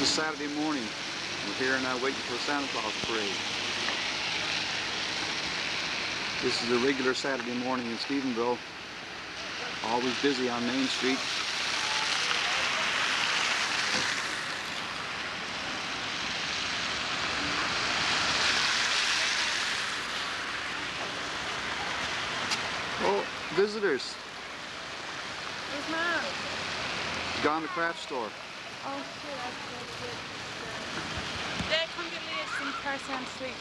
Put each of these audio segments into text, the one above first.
is Saturday morning. We're here now waiting for the Santa Claus parade. This is a regular Saturday morning in Stephenville. Always busy on Main Street. Oh, visitors. Where's mom? Gone to craft store. Oh shit, good. Dad, come get Leah some Carson Street.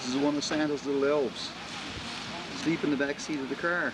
This is one of Santa's little elves. Sleep in the back seat of the car.